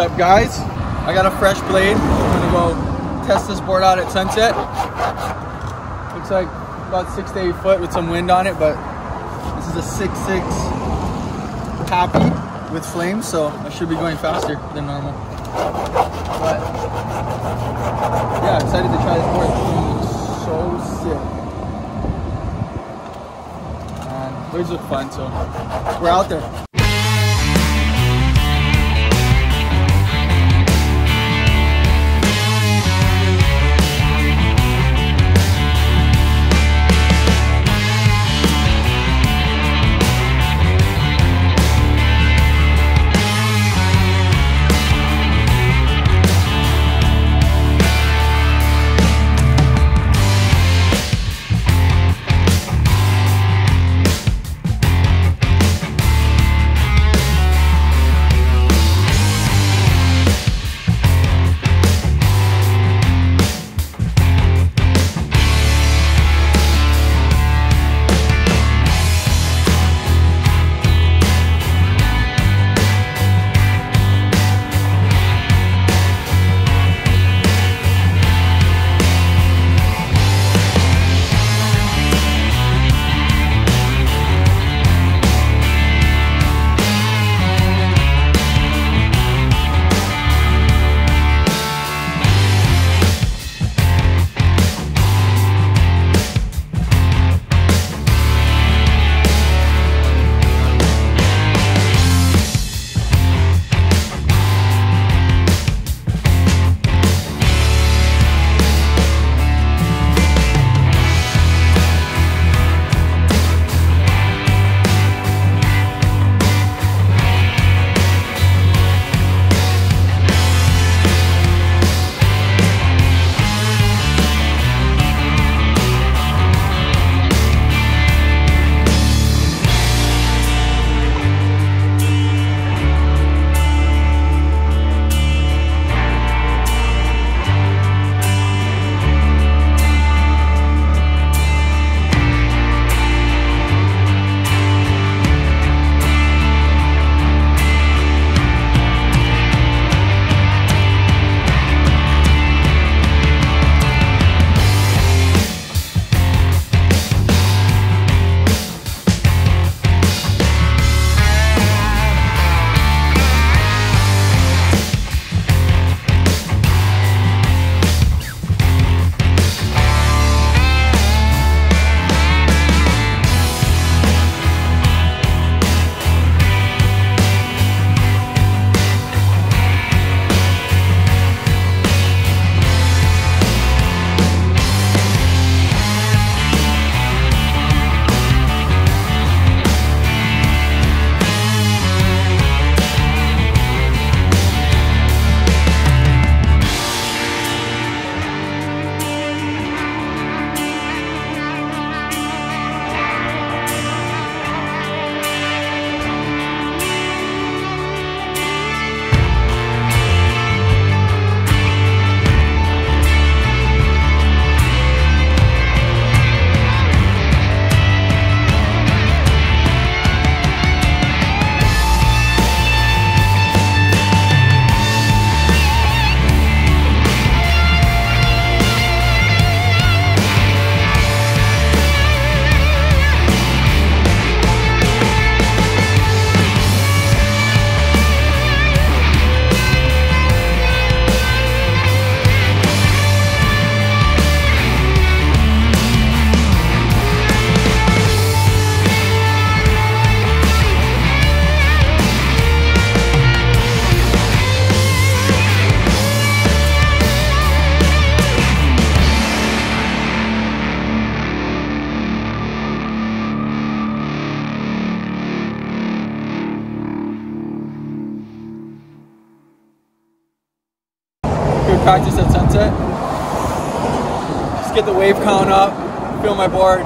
up guys? I got a fresh blade. I'm gonna go test this board out at sunset. Looks like about six to eight foot with some wind on it, but this is a six six happy with flames, so I should be going faster than normal. But yeah, excited to try this board. So sick. And waves look fun, so we're out there. Practice at sunset. Just get the wave count up, feel my board,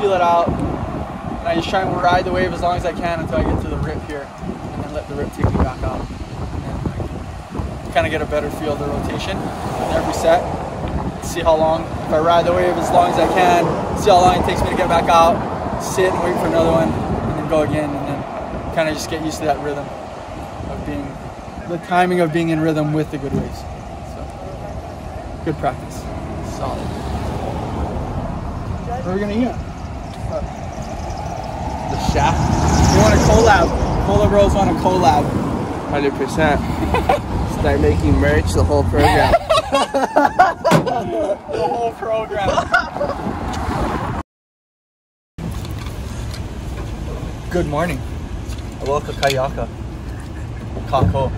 feel it out. And I just try and ride the wave as long as I can until I get to the rip here. And then let the rip take me back out. Kind of get a better feel of the rotation with every set. See how long, if I ride the wave as long as I can, see how long it takes me to get back out, sit and wait for another one, and then go again, and then kind of just get used to that rhythm of being the timing of being in rhythm with the good waves. Good practice. Solid. What are we gonna eat? The shaft. You want a collab? Cola Bros want a collab. hundred percent. Start making merch. The whole program. The whole program. Good morning. Aloha kayaka. Kako.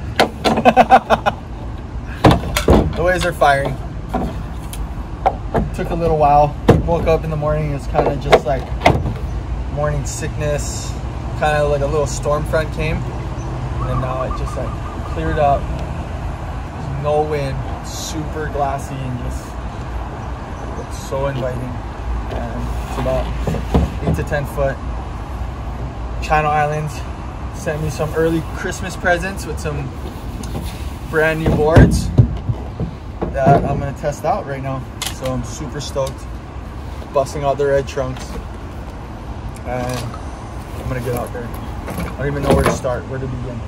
the waves are firing. Took a little while. Woke up in the morning. It's kind of just like morning sickness. Kind of like a little storm front came. And now it just like cleared up. There's no wind. Super glassy and just looks so inviting. And it's about eight to ten foot. Channel Islands sent me some early Christmas presents with some brand new boards that I'm gonna test out right now. So I'm super stoked. Busting out the red trunks. And I'm gonna get out there. I don't even know where to start, where to begin.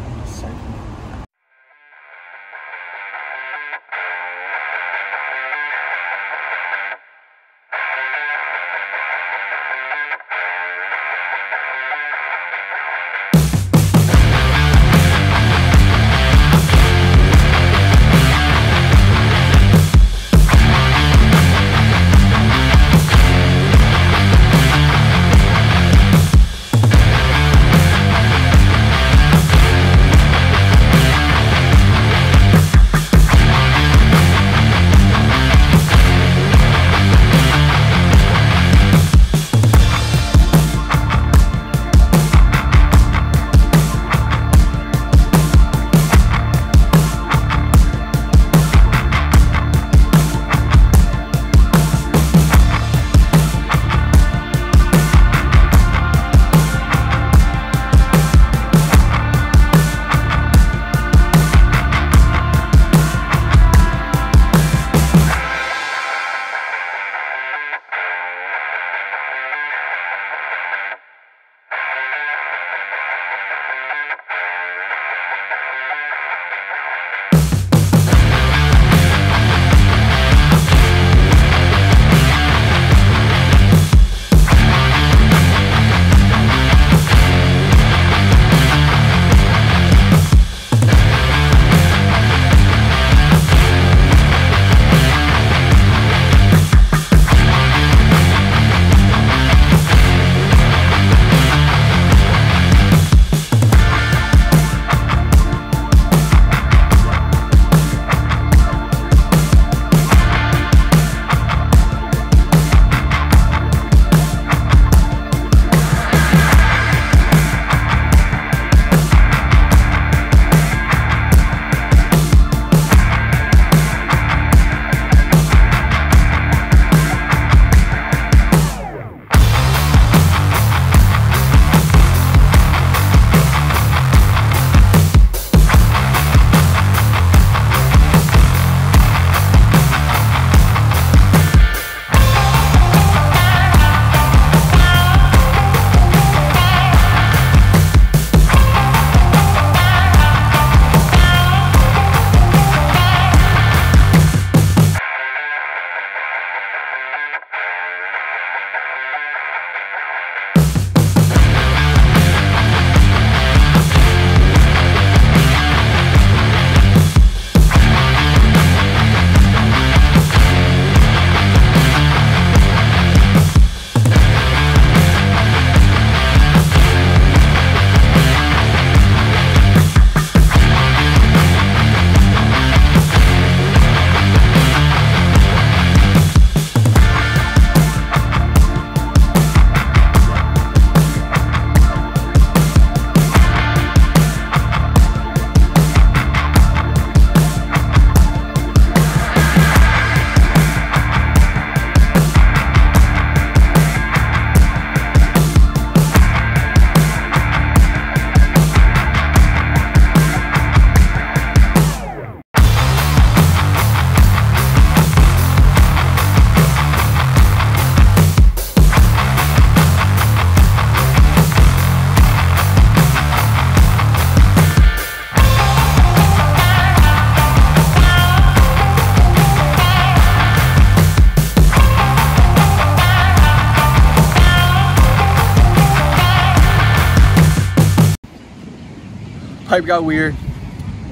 Pipe got weird.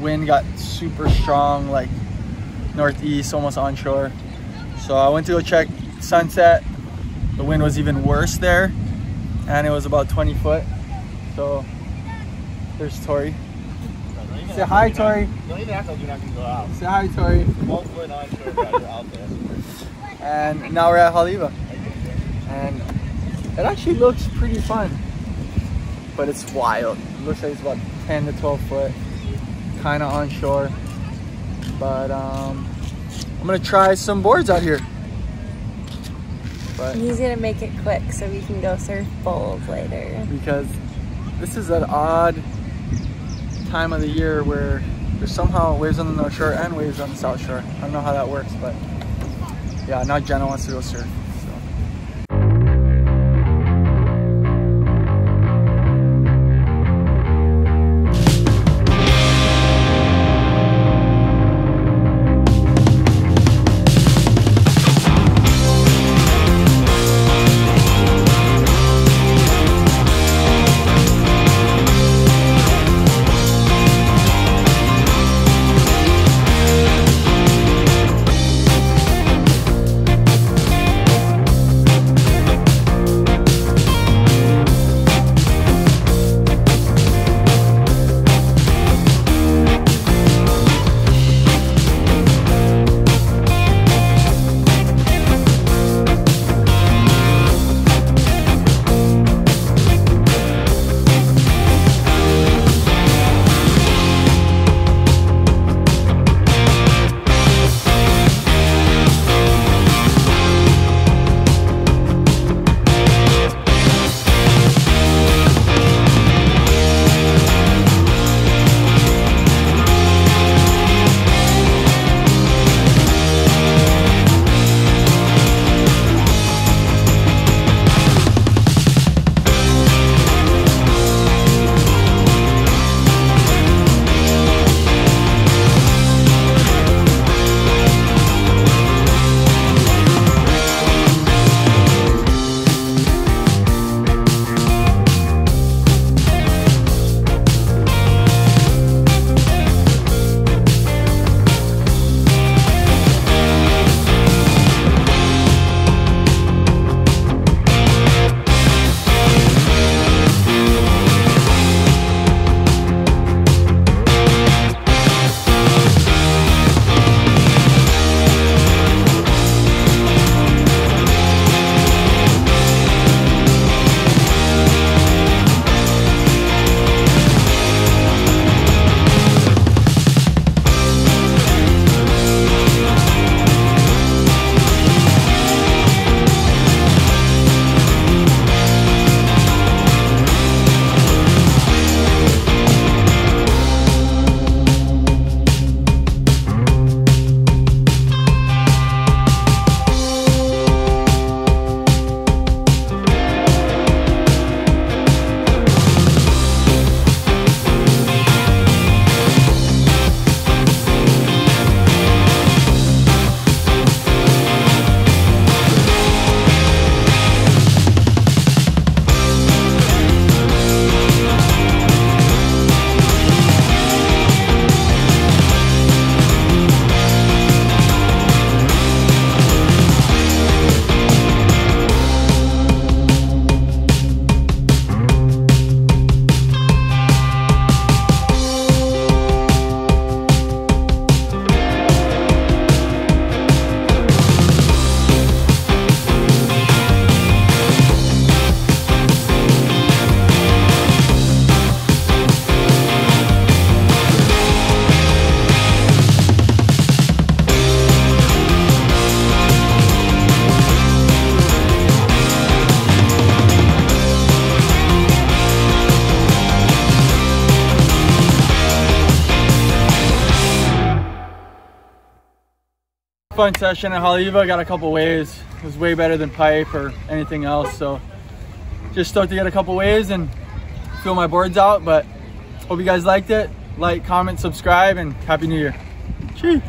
Wind got super strong, like northeast, almost onshore. So I went to go check sunset. The wind was even worse there, and it was about 20 foot. So there's Torrey. Say hi, Torrey. Don't even act like you're not gonna go out. Say hi, Torrey. One foot on shore, you're out there. And now we're at Haleiwa. And it actually looks pretty fun, but it's wild. It looks like it's about 10 to 12 foot, kind of onshore. But um, I'm gonna try some boards out here. But He's gonna make it quick so we can go surf bowls later. because this is an odd time of the year where there's somehow waves on the North Shore and waves on the South Shore. I don't know how that works, but yeah, now Jenna wants to go surf. Fun session at Haleiwa. Got a couple waves. It was way better than pipe or anything else. So just stoked to get a couple waves and feel my boards out. But hope you guys liked it. Like, comment, subscribe, and happy new year. Cheers.